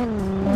음.